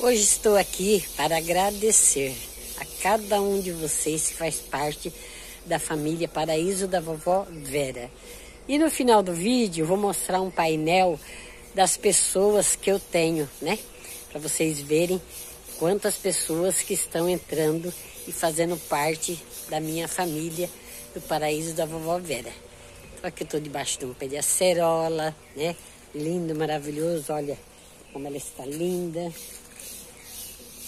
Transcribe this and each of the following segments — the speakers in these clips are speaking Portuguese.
Hoje estou aqui para agradecer a cada um de vocês que faz parte da família Paraíso da Vovó Vera. E no final do vídeo vou mostrar um painel das pessoas que eu tenho, né? Para vocês verem quantas pessoas que estão entrando e fazendo parte da minha família do Paraíso da Vovó Vera. Aqui eu estou debaixo de um pé de acerola, né? Lindo, maravilhoso, olha como ela está linda.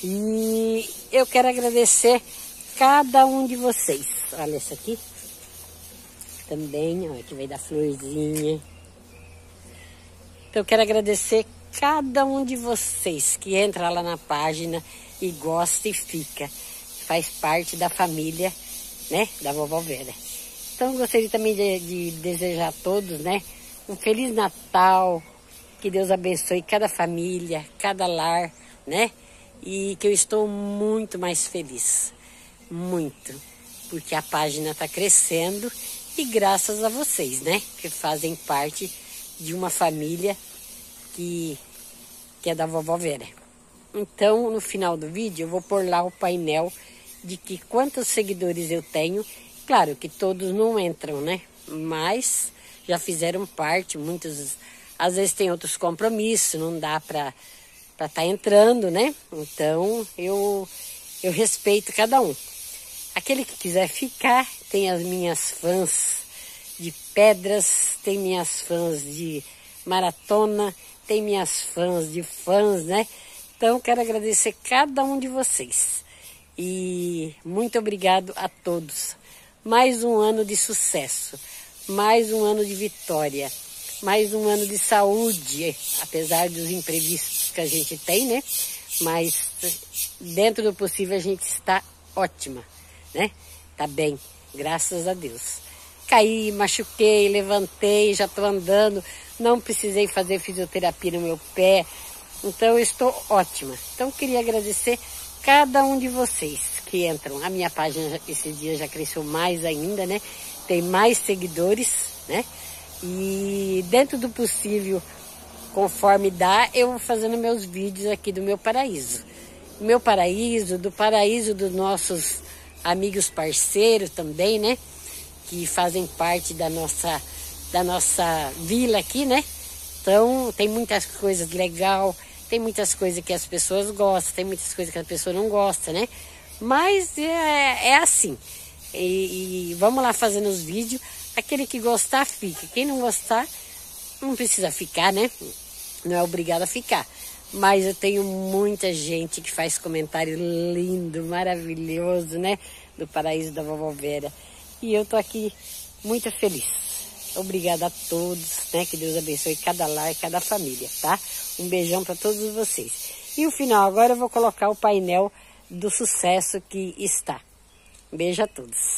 E eu quero agradecer cada um de vocês. Olha essa aqui. Também, ó, que veio da florzinha. Então eu quero agradecer cada um de vocês que entra lá na página e gosta e fica. Faz parte da família, né, da vovó Vera. Então gostaria também de, de desejar a todos, né, um Feliz Natal, que Deus abençoe cada família, cada lar, né? E que eu estou muito mais feliz. Muito. Porque a página está crescendo e graças a vocês, né? Que fazem parte de uma família que, que é da vovó Vera. Então, no final do vídeo, eu vou pôr lá o painel de que quantos seguidores eu tenho. Claro que todos não entram, né? Mas já fizeram parte, muitos às vezes tem outros compromissos, não dá para para estar tá entrando, né? Então eu, eu respeito cada um. Aquele que quiser ficar, tem as minhas fãs de pedras, tem minhas fãs de maratona, tem minhas fãs de fãs, né? Então quero agradecer cada um de vocês. E muito obrigado a todos. Mais um ano de sucesso, mais um ano de vitória mais um ano de saúde, apesar dos imprevistos que a gente tem, né? Mas dentro do possível a gente está ótima, né? Tá bem, graças a Deus. Caí, machuquei, levantei, já estou andando, não precisei fazer fisioterapia no meu pé, então eu estou ótima. Então queria agradecer cada um de vocês que entram. A minha página esse dia já cresceu mais ainda, né? Tem mais seguidores, né? E dentro do possível, conforme dá, eu vou fazendo meus vídeos aqui do meu paraíso. meu paraíso, do paraíso dos nossos amigos parceiros também, né? Que fazem parte da nossa, da nossa vila aqui, né? Então, tem muitas coisas legal, tem muitas coisas que as pessoas gostam, tem muitas coisas que a pessoa não gosta, né? Mas é, é assim. E, e vamos lá fazendo os vídeos. Aquele que gostar, fica. Quem não gostar, não precisa ficar, né? Não é obrigado a ficar. Mas eu tenho muita gente que faz comentário lindo, maravilhoso, né? Do paraíso da vovó Vera. E eu tô aqui muito feliz. Obrigada a todos, né? Que Deus abençoe cada lar, cada família, tá? Um beijão para todos vocês. E o final, agora eu vou colocar o painel do sucesso que está. Beijo a todos.